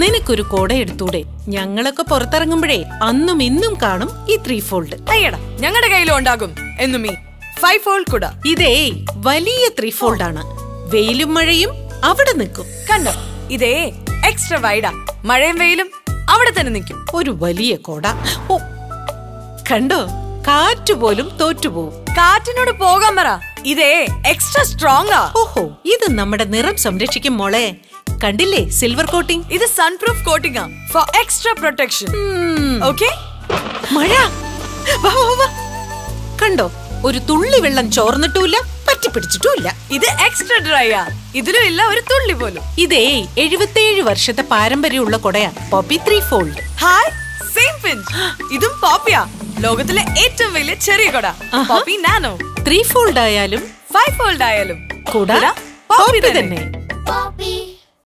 നിനക്കൊരു കോട എടുത്തൂടെ. ഞങ്ങളൊക്കെ പുറത്തിറങ്ങുമ്പോഴേ അന്നും ഇന്നും കാണും ഈ ത്രീ ഫോൾഡ് അയ്യടാ ഞങ്ങളുടെ കയ്യിലും ഉണ്ടാകും. എന്നും ഈ ഫൈവ് ഫോൾഡ് കുട. ഇതേ വലിയ ത്രീ ഫോൾഡ് ആണ്. വെയിലും മഴയും അവിടെ നിൽക്കും. കണ്ടോ? ഇതേ എക്സ്ട്രാ വൈഡാ മഴയും വെയിലും അവിടെ തന്നെ നിൽക്കും. ഒരു വലിയ കോട. ഓ കണ്ടോ? കാറ്റ് പോലും തോറ്റുപോകും കാറ്റിനോട് പോകാൻ പറ. ഇതേ എക്സ്ട്രാ സ്ട്രോങ് ആ. ഓഹോ ഇത് നമ്മുടെ നിറം സംരക്ഷിക്കും മോളെ. കണ്ടില്ലേ? സിൽവർ കോട്ടിംഗ് ഇത് sunproof coating for extra protection okay മഴ. കണ്ടോ? ഒരു തുള്ളി വെള്ളം ചോർന്നിട്ടുമില്ല പറ്റിപ്പിടിച്ചിട്ടുമില്ല. ഇത് എക്സ്ട്രാ ഡ്രൈ ആ. ഇതിലും ഇല്ല ഒരു തുള്ളി പോലും. ഇതേ എഴുപത്തിയേഴ് വർഷത്തെ പാരമ്പര്യമുള്ള കൊടയാ Poppy three fold hi same pinch ഇതും പോപ്പിയാ ലോകത്തിലെ ഏറ്റവും വലിയ ചെറിയ കൊട. പോപ്പി നാനോ ത്രീ ഫോൾഡ് ആയാലും ഫൈവ് ഫോൾഡ് ആയാലും കൂടാ പോപ്പി തന്നെ. തന്നെ. Poppy.